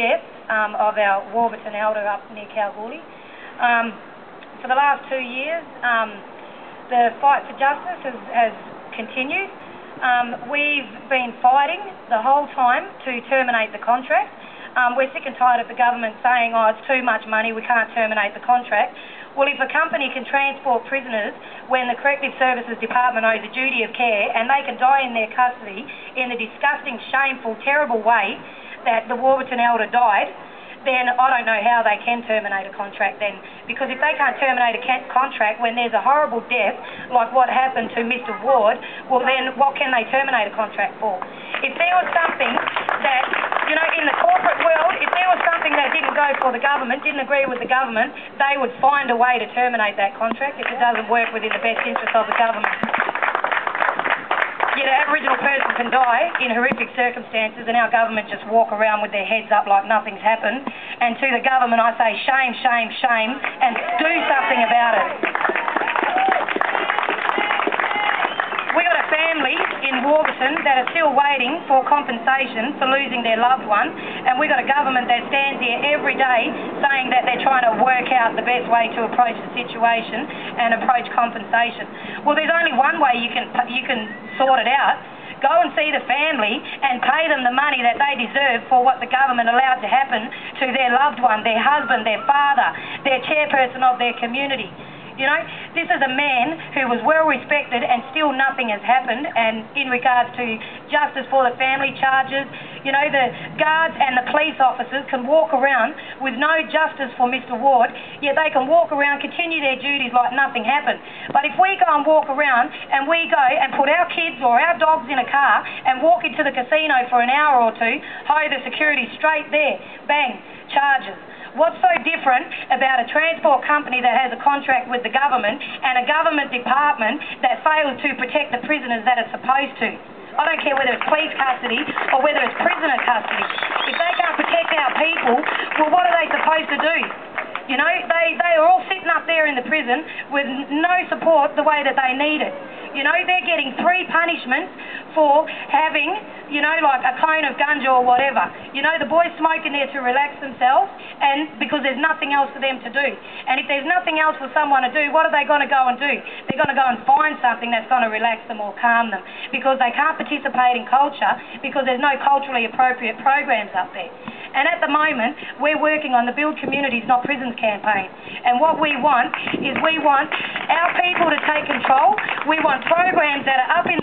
death um, of our Warburton elder up near Kalgoorlie. Um, for the last two years, um, the fight for justice has, has continued. Um, we've been fighting the whole time to terminate the contract. Um, we're sick and tired of the government saying, oh, it's too much money, we can't terminate the contract. Well, if a company can transport prisoners when the Corrective Services Department owes a duty of care and they can die in their custody in the disgusting, shameful, terrible way that the Warburton elder died, then I don't know how they can terminate a contract then. Because if they can't terminate a contract when there's a horrible death, like what happened to Mr Ward, well then what can they terminate a contract for? If there was something that, you know, in the corporate world, if there was something that didn't go for the government, didn't agree with the government, they would find a way to terminate that contract if it doesn't work within the best interest of the government. Yet an Aboriginal person can die in horrific circumstances and our government just walk around with their heads up like nothing's happened. And to the government I say shame, shame, shame and do something about it. Warburton that are still waiting for compensation for losing their loved one and we've got a government that stands here every day saying that they're trying to work out the best way to approach the situation and approach compensation. Well there's only one way you can you can sort it out. Go and see the family and pay them the money that they deserve for what the government allowed to happen to their loved one, their husband, their father, their chairperson of their community. You know, this is a man who was well respected and still nothing has happened. And in regards to justice for the family charges, you know, the guards and the police officers can walk around with no justice for Mr Ward, yet they can walk around, continue their duties like nothing happened. But if we go and walk around and we go and put our kids or our dogs in a car and walk into the casino for an hour or two, ho, the security straight there, bang, charges. What's so different about a transport company that has a contract with the government and a government department that fails to protect the prisoners that it's supposed to? I don't care whether it's police custody or whether it's prisoner custody. If they can't protect our people, well, what are they supposed to do? You know, they, they are all sitting up there in the prison with no support the way that they need it. You know, they're getting three punishments for having, you know, like a cone of ganja or whatever. You know, the boys smoking there to relax themselves and because there's nothing else for them to do. And if there's nothing else for someone to do, what are they going to go and do? They're going to go and find something that's going to relax them or calm them because they can't participate in culture because there's no culturally appropriate programs up there. And at the moment, we're working on the Build Communities Not Prisons campaign. And what we want is we want our people to take control. We want programs that are up in